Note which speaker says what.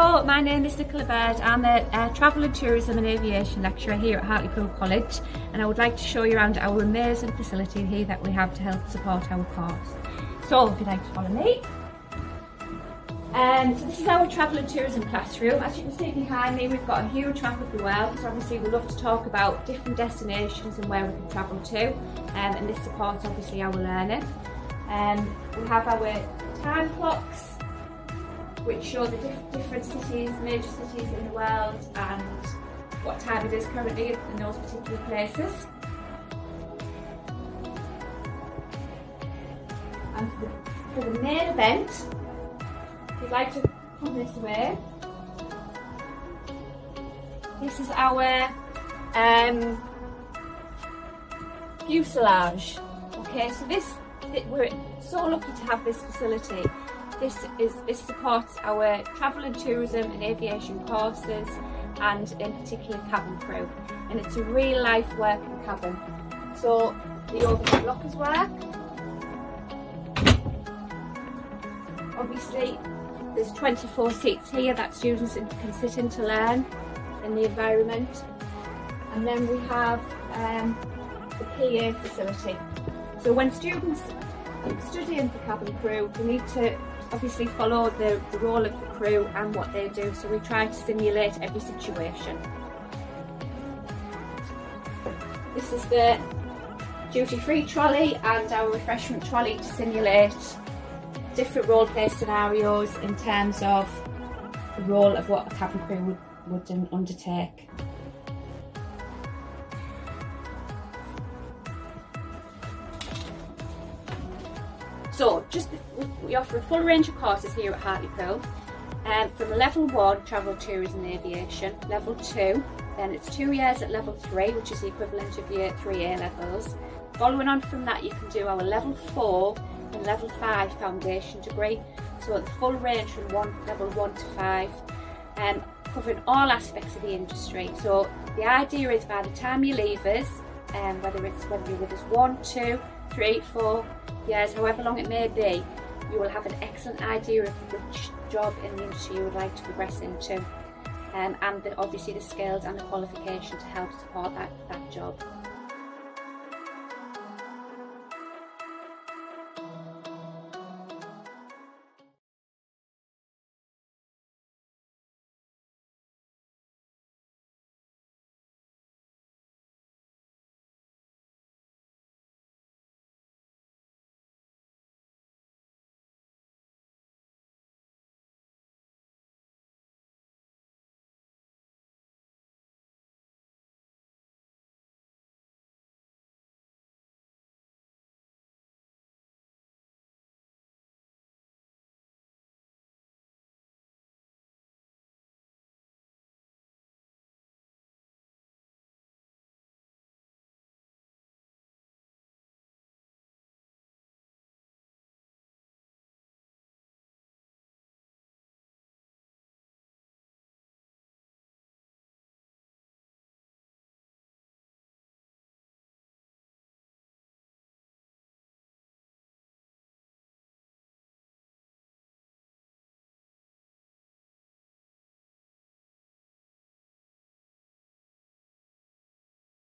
Speaker 1: Hello, my name is Nicola Bird. I'm a, a Travel and Tourism and Aviation lecturer here at Hartlepool College and I would like to show you around our amazing facility here that we have to help support our course. So if you'd like to follow me. Um, so this is our travel and tourism classroom. As you can see behind me, we've got a huge map of the world because obviously we love to talk about different destinations and where we can travel to um, and this supports obviously our learning. Um, we have our time clocks which show the diff different cities, major cities in the world and what time it is currently in those particular places. And for the, for the main event, if you'd like to come this way, this is our um, fuselage. Okay, so this, we're so lucky to have this facility this is this supports our travel and tourism and aviation courses and in particular cabin crew and it's a real life working cabin. So the overhead lockers work. Obviously there's 24 seats here that students can sit in to learn in the environment and then we have um, the PA facility. So when students studying for cabin crew, we need to obviously follow the, the role of the crew and what they do so we try to simulate every situation. This is the duty-free trolley and our refreshment trolley to simulate different role play scenarios in terms of the role of what a cabin crew would, would undertake. So just we offer a full range of courses here at Hartlepool. Um, from level one, travel, tourism and aviation, level two, then it's two years at level three, which is the equivalent of year three A levels. Following on from that, you can do our level four and level five foundation degree. So the full range from one level one to five, um, covering all aspects of the industry. So the idea is by the time you leave us, um, whether it's whether you're with us one, two, three, four years, however long it may be, you will have an excellent idea of which job in the industry you would like to progress into um, and the, obviously the skills and the qualification to help support that, that job.